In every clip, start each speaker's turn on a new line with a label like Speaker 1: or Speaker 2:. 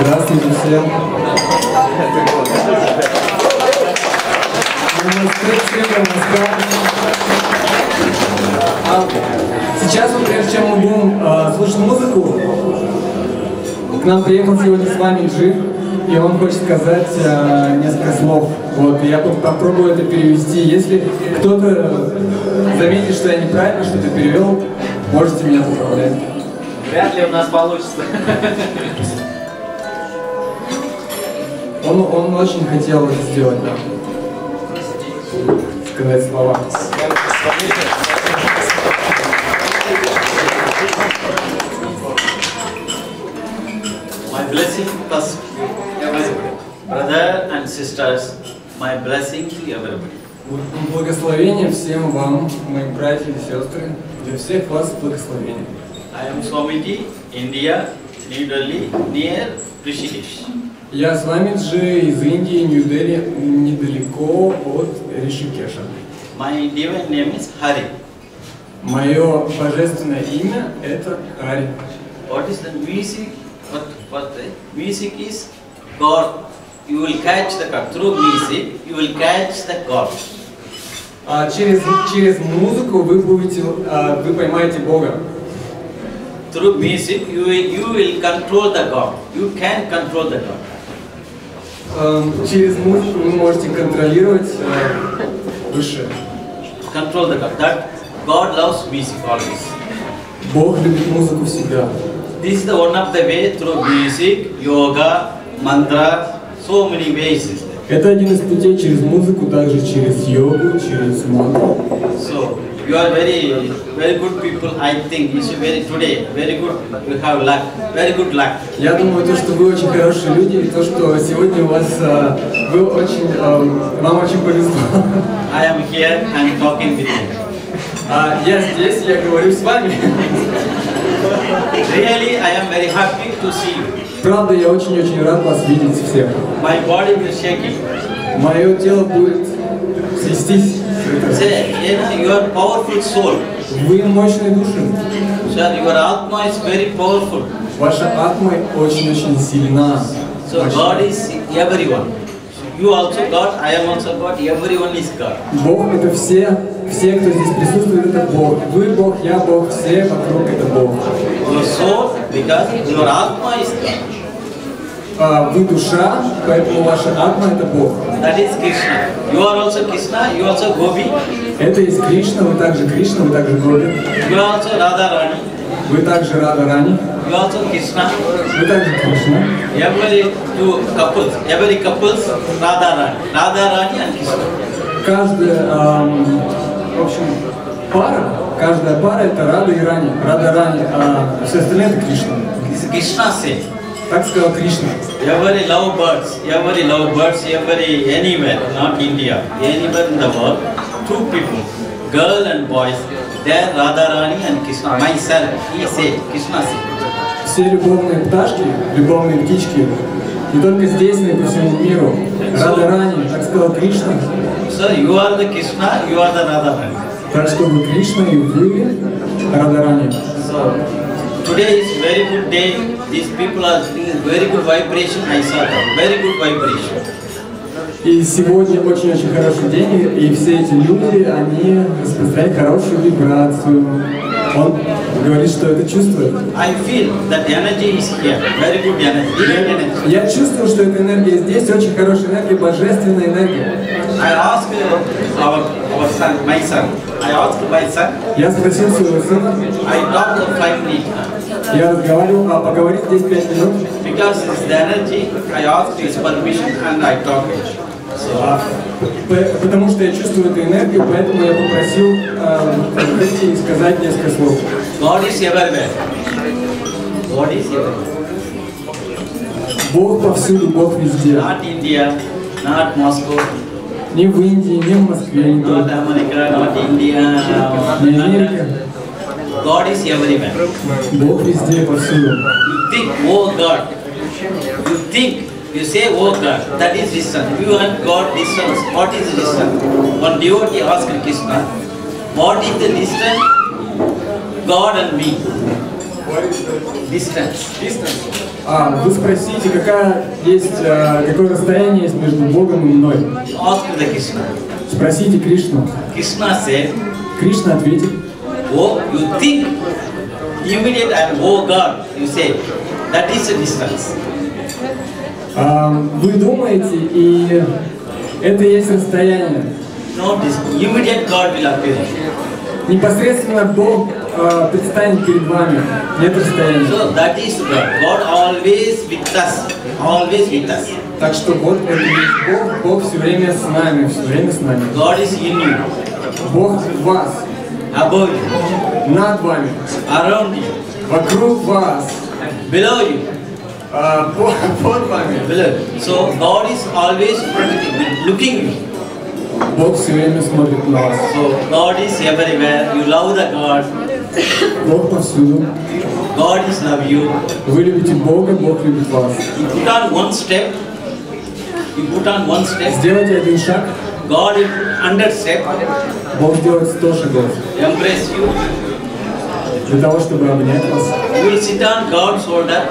Speaker 1: Здравствуйте всем. Сейчас, вот, прежде чем мы будем а, слушать музыку, к нам приехал сегодня с вами Джи, и он хочет сказать а, несколько слов. Вот, я поп- попробую это перевести. Если кто-то заметит, что я неправильно что-то перевел, можете меня поправлять.
Speaker 2: Вряд ли у нас получится.
Speaker 1: Он, он очень хотел это сделать, да. Сказать слова.
Speaker 2: My blessing first, everybody. Brother and sisters, my blessing to everybody.
Speaker 1: Благословение всем вам, мои братья и сестры. Для всех вас благословение.
Speaker 2: I am Swamiji, India, New Delhi, near Rishikesh.
Speaker 1: Я с вами Джи из Индии, Нью-Дели, недалеко от Ришикеша.
Speaker 2: My divine name is Hari.
Speaker 1: Мое божественное имя это Хари.
Speaker 2: What is the music? What, what the music is? God. You will catch the God. Through music, you will catch the God.
Speaker 1: А через, через музыку вы будете, а, вы поймаете Бога.
Speaker 2: Through music, you will, you will control the God. You can control the God.
Speaker 1: Эм, Через музыку вы можете контролировать э, высшее.
Speaker 2: Control the God. That God loves music always.
Speaker 1: Бог любит музыку всегда.
Speaker 2: This is the one of the way through music, yoga, mantra, so many ways.
Speaker 1: Это один из путей через музыку, также через йогу, через мантру.
Speaker 2: So you are very, very good people. I think it's very today very good. You have luck, very good luck.
Speaker 1: Я думаю, то, что вы очень хорошие люди, и то, что сегодня у вас, э, вы очень, э, вам очень повезло.
Speaker 2: I am here and talking with you.
Speaker 1: А я здесь, я говорю с вами.
Speaker 2: Really, I am very happy to see you.
Speaker 1: Правда, я очень-очень рад вас видеть всех.
Speaker 2: My body will shaking.
Speaker 1: Мое тело будет свестись.
Speaker 2: Say, you are powerful soul.
Speaker 1: Вы мощные души.
Speaker 2: Sir, your atma is very powerful.
Speaker 1: Ваша атма очень-очень сильна.
Speaker 2: So God is everyone. You also God, I am also God, everyone is God.
Speaker 1: Бог это все, все, кто здесь присутствует, это Бог. Вы Бог, я Бог, все вокруг это Бог.
Speaker 2: Your soul, because your atma is God.
Speaker 1: А, вы душа, поэтому ваша атма это Бог.
Speaker 2: That is Krishna. You are also Krishna, you also Gopi,
Speaker 1: Это есть Кришна, вы также Кришна, вы также Гоби.
Speaker 2: you are also Radha Rani,
Speaker 1: Вы также Рада Рани,
Speaker 2: you are also Krishna.
Speaker 1: вы также Кришна.
Speaker 2: Every two couples, every couples, Radha Rani. Radha Rani and Krishna.
Speaker 1: Каждая, ам, в общем, пара, каждая пара это Рада и Рани. Рада Рани, а все остальные это Кришна.
Speaker 2: This is Krishna said.
Speaker 1: Так сказал Кришна.
Speaker 2: Every love birds, every love birds, every anywhere, not India, anywhere in the world, Two people, girl and boys, they are Radharani and Krishna. Myself, he said, Krishna said.
Speaker 1: Все любовные пташки, любовные птички, не только здесь, но и по всему миру. Рани, так сказал Кришна.
Speaker 2: So you are the Krishna, you are the Radharani.
Speaker 1: Так что вы Кришна и вы Рада Рани.
Speaker 2: So today is very good day. These people are doing very good vibration. I saw that. Very good vibration.
Speaker 1: И сегодня очень-очень хороший день, и все эти люди, они распространяют хорошую вибрацию. Он говорит, что это чувствует.
Speaker 2: I feel that energy is here. Very good energy. Energy.
Speaker 1: Я чувствую, что эта энергия здесь, очень хорошая энергия, божественная энергия.
Speaker 2: I asked uh, our, our son, my son. I asked my son.
Speaker 1: Я спросил своего сына,
Speaker 2: I talked five minutes.
Speaker 1: я разговаривал, а поговорить здесь пять минут.
Speaker 2: Because the energy, I asked his permission and I talked.
Speaker 1: А, потому что я чувствую эту энергию, поэтому я попросил э, выйти и сказать несколько слов. Бог повсюду, Бог везде.
Speaker 2: Not India, not Moscow,
Speaker 1: Ни в Индии, ни в Москве, ни
Speaker 2: not. America, not India,
Speaker 1: Не Америка.
Speaker 2: God is everywhere.
Speaker 1: Bог везде, повсюду.
Speaker 2: You think, oh God. You think, you say, oh God, that is distance. You and God distance. What is distance? One devotee asked Krishna, What is the distance? God and me. Distance.
Speaker 1: А, вы спросите, какая есть, э, какое расстояние есть между Богом и мной?
Speaker 2: Ask the Krishna.
Speaker 1: Спросите Кришну.
Speaker 2: Krishna said,
Speaker 1: Кришна ответит,
Speaker 2: Oh, you think immediate and oh God, you say, that is the distance.
Speaker 1: «А, вы думаете, и это и есть расстояние.
Speaker 2: No distance. Immediate God will appear.
Speaker 1: Непосредственно Бог э, предстанет перед вами. Нет расстояния.
Speaker 2: So that is God. God always with us. Always with us.
Speaker 1: Так что вот это есть Бог. Бог все время с нами, все время с нами.
Speaker 2: God is in you,
Speaker 1: Бог в вас,
Speaker 2: above you,
Speaker 1: над вами,
Speaker 2: around you,
Speaker 1: вокруг вас,
Speaker 2: below you.
Speaker 1: А, по- под вами.
Speaker 2: Below. So God is always protecting, looking you.
Speaker 1: Бог все время смотрит на вас.
Speaker 2: So God is everywhere. You love the God.
Speaker 1: Бог повсюду.
Speaker 2: God is love you.
Speaker 1: Вы любите Бога, Бог любит вас.
Speaker 2: You put on one step. You put on one step.
Speaker 1: Сделайте один шаг,
Speaker 2: God will hundred step.
Speaker 1: Бог сделает 100 шагов.
Speaker 2: Embrace you.
Speaker 1: Для того, чтобы обнять вас.
Speaker 2: You will sit on God's shoulder.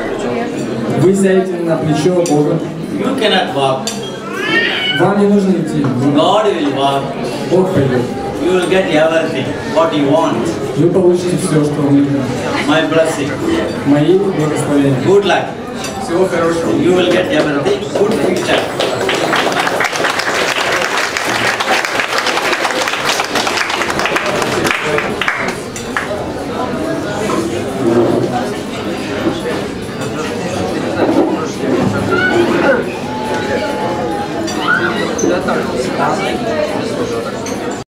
Speaker 1: Вы сядете на плечо Бога.
Speaker 2: You cannot walk.
Speaker 1: Вам не нужно идти.
Speaker 2: God will walk.
Speaker 1: Бог пойдет.
Speaker 2: You will get everything what you want.
Speaker 1: Вы получите все, что вам нужно.
Speaker 2: My blessing.
Speaker 1: Мои благословения.
Speaker 2: Good luck.
Speaker 1: Всего хорошего.
Speaker 2: You will get everything. Good future.